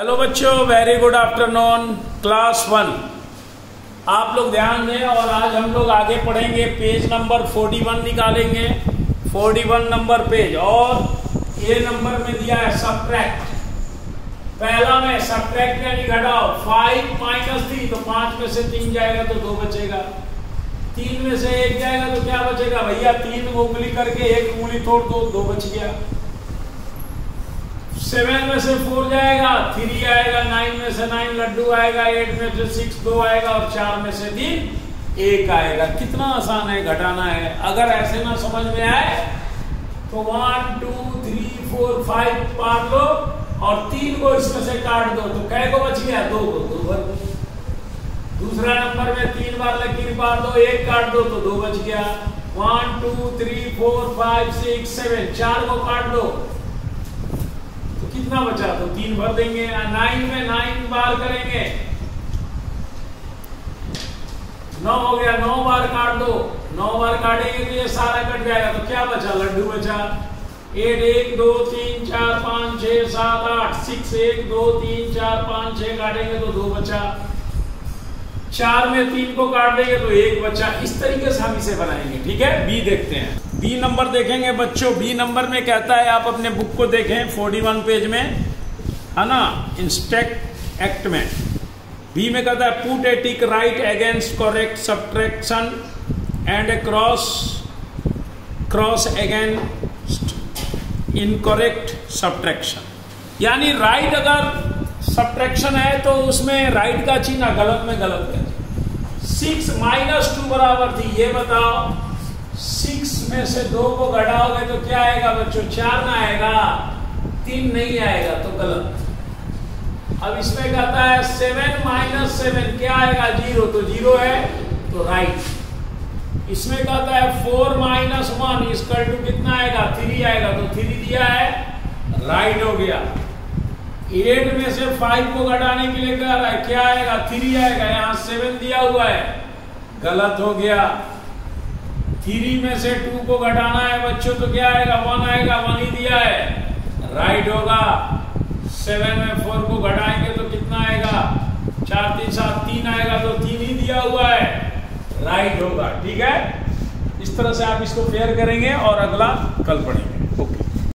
Hello बच्चों. Very good afternoon class one आप लोग ध्यान दें और आज हम लोग आगे पढ़ेंगे. पेज नंबर 41 निकालेंगे. 41 नंबर पेज और ये नंबर में दिया है सब्ट्रैक्ट पहला में सब्ट्रैक्ट यानी घटाओ. फाइव माइनस थ्री तो पाँच में से तीन जाएगा तो दो बचेगा. तीन में से एक जाएगा तो क्या बचेगा? भैया, तीन उंगली करके एक उंगली तोड़ दो. दो बच गया. सेवन में से फोर जाएगा, थ्री आएगा, नाइन में से नाइन, लड्डू आएगा, एट में से सिक्स, दो आएगा और चार में से तीन, एक आएगा। कितना आसान है, घटाना है। अगर ऐसे ना समझ में आए तो one two three four five पार लो और तीन को इसमें से काट दो। तो कै को बच गया? दो को। दो भर दो दूसरा नंबर में तीन बार लकीर पार दो, एक काट दो तो दो बच गया। One two three four five six seven चार को काट दो। कितना बचा? तो तीन भर देंगे नाइन में नाइन बार करेंगे। नौ हो गया, नौ बार काट दो। नौ बार काटेंगे तो ये सारा कट जाएगा। तो क्या बचा? लड्डू बचा। एट एक, दो, तीन, चार, पाँच, छह, सात, आठ सिक्स एक, दो, तीन, चार, पाँच छ काटेंगे तो दो बचा। चार में तीन को काट देंगे तो एक बच्चा, इस तरीके से हम इसे बनाएँगे, ठीक है? बी देखते हैं। बी नंबर देखेंगे बच्चों। बी नंबर में कहता है, आप अपने बुक को देखें 41 पेज में, है ना? इंस्टेक्ट एक्ट में। बी में कहता है put a tick right against correct subtraction and a cross cross against incorrect subtraction यानी राइट अगर सब्ट्रैक्शन है तो उसमें राइट का चिन्ह गलत में गलत है। सिक्स माइनस टू बराबर थी, ये बताओ। सिक्स में से दो को घटाओगे तो क्या आएगा बच्चों? चार ना आएगा। तीन नहीं आएगा तो गलत। अब इसमें कहता है सेवन माइनस सेवन क्या आएगा? ज़ीरो तो ज़ीरो है तो राइट इसमें कहता है फोर माइनस वन इसका टू कितना आएगा? थ्री आएगा तो थ्री दिया है राइट हो गया। एट में से फाइव को घटाने के लिए कह रहा है, क्या आएगा? थ्री आएगा। यहाँ सेवन दिया हुआ है। गलत हो गया। थ्री में से टू को घटाना है बच्चों तो क्या आएगा? वन आएगा वन ही दिया है। राइट होगा। सेवन में फोर को घटाएँगे तो कितना आएगा? चार तीन सात, तीन आएगा तो तीन ही दिया हुआ है। राइट होगा। ठीक है? इस तरह से आप इसको फेयर करेंगे और अगला कल पढ़ेंगे।